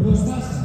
Los Tazas.